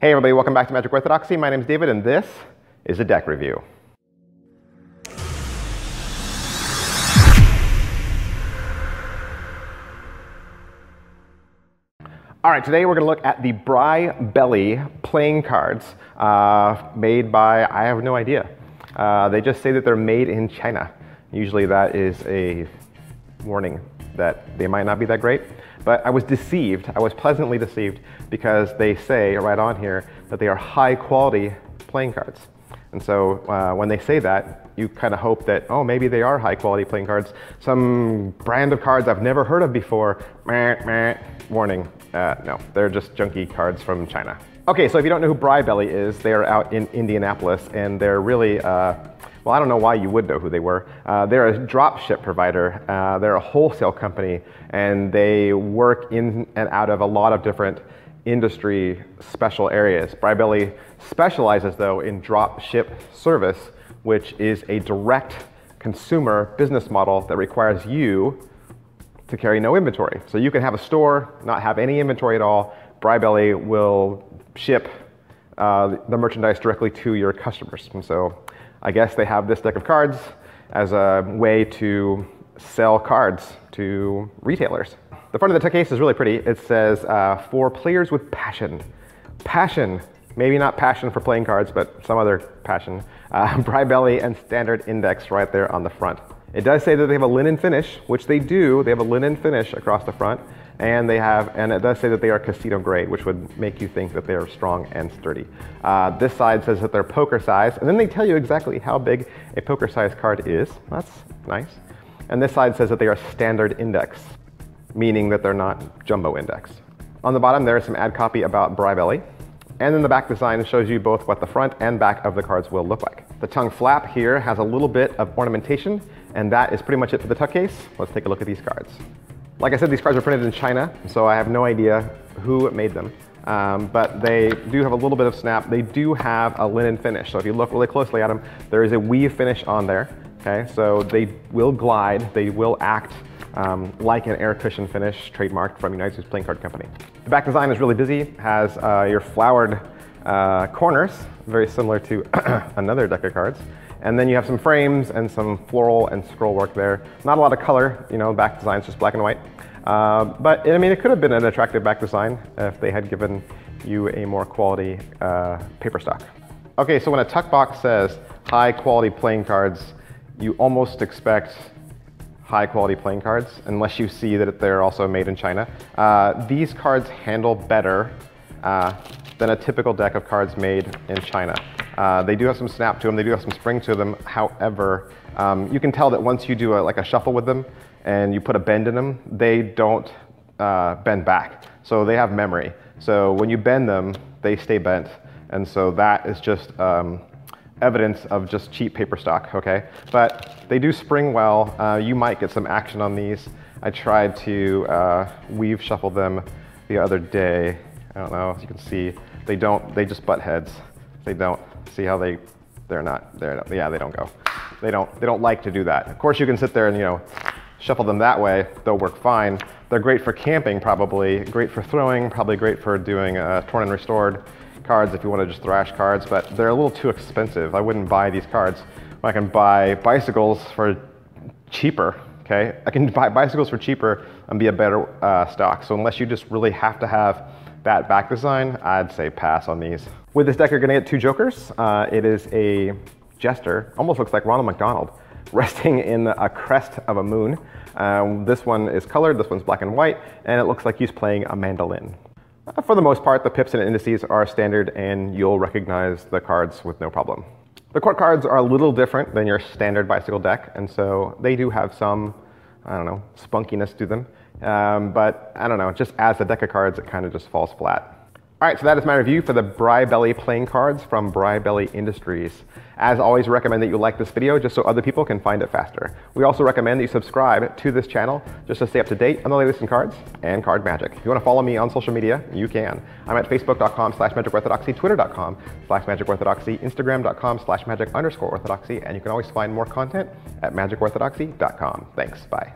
Hey everybody, welcome back to Magic Orthodoxy. My name is David and this is a deck review. All right, today we're gonna look at the Brybelly playing cards uh, made by, I have no idea. Uh, they just say that they're made in China. Usually that is a warning that they might not be that great. But I was deceived, I was pleasantly deceived because they say right on here that they are high quality playing cards. And so uh, when they say that, you kind of hope that, oh, maybe they are high quality playing cards. Some brand of cards I've never heard of before, meh, meh, warning, uh, no, they're just junky cards from China. Okay, so if you don't know who Brybelly is, they're out in Indianapolis and they're really, uh, well, I don't know why you would know who they were. Uh, they're a drop ship provider. Uh, they're a wholesale company and they work in and out of a lot of different industry special areas. Brybelly specializes though in drop ship service, which is a direct consumer business model that requires you to carry no inventory. So you can have a store, not have any inventory at all. Brybelly will ship uh, the merchandise directly to your customers. And so I guess they have this deck of cards as a way to sell cards to retailers. The front of the case is really pretty. It says, uh, for players with passion. Passion, maybe not passion for playing cards, but some other passion. Uh, Belly and standard index right there on the front. It does say that they have a linen finish, which they do. They have a linen finish across the front. And they have, and it does say that they are casino grade, which would make you think that they are strong and sturdy. Uh, this side says that they're poker size, and then they tell you exactly how big a poker size card is. That's nice. And this side says that they are standard index, meaning that they're not jumbo index. On the bottom, there is some ad copy about Brybelly. And then the back design shows you both what the front and back of the cards will look like. The tongue flap here has a little bit of ornamentation, and that is pretty much it for the tuck case. Let's take a look at these cards. Like I said, these cards were printed in China, so I have no idea who made them. Um, but they do have a little bit of snap. They do have a linen finish. So if you look really closely at them, there is a weave finish on there. Okay, so they will glide, they will act um, like an air cushion finish trademarked from United States Playing Card Company. The back design is really busy, has uh, your flowered uh, corners, very similar to another deck of cards. And then you have some frames and some floral and scroll work there. Not a lot of color, you know, back design's just black and white. Uh, but I mean, it could have been an attractive back design if they had given you a more quality uh, paper stock. Okay, so when a tuck box says high quality playing cards, you almost expect high quality playing cards unless you see that they're also made in China. Uh, these cards handle better uh, than a typical deck of cards made in China. Uh, they do have some snap to them, they do have some spring to them. However, um, you can tell that once you do a, like a shuffle with them and you put a bend in them, they don't uh, bend back. So they have memory. So when you bend them, they stay bent. And so that is just um, evidence of just cheap paper stock, okay? But they do spring well. Uh, you might get some action on these. I tried to uh, weave shuffle them the other day. I don't know, as you can see, they don't, they just butt heads. They don't, see how they, they're not, they're not, yeah, they don't go. They don't, they don't like to do that. Of course you can sit there and, you know, shuffle them that way, they'll work fine. They're great for camping probably, great for throwing, probably great for doing uh, torn and restored cards if you want to just thrash cards, but they're a little too expensive. I wouldn't buy these cards. I can buy bicycles for cheaper, okay? I can buy bicycles for cheaper and be a better uh, stock. So unless you just really have to have that back design, I'd say pass on these. With this deck, you're gonna get two jokers. Uh, it is a jester, almost looks like Ronald McDonald, resting in a crest of a moon. Um, this one is colored, this one's black and white, and it looks like he's playing a mandolin. Uh, for the most part, the pips and indices are standard and you'll recognize the cards with no problem. The court cards are a little different than your standard bicycle deck, and so they do have some, I don't know, spunkiness to them. Um, but I don't know, just as a deck of cards, it kind of just falls flat. All right, so that is my review for the Brybelly playing cards from Brybelly Industries. As always, recommend that you like this video just so other people can find it faster. We also recommend that you subscribe to this channel just to stay up to date on the latest in cards and card magic. If you want to follow me on social media, you can. I'm at facebook.com slash magicorthodoxy, twitter.com slash magicorthodoxy, instagram.com slash magic underscore orthodoxy, and you can always find more content at magicorthodoxy.com. Thanks, bye.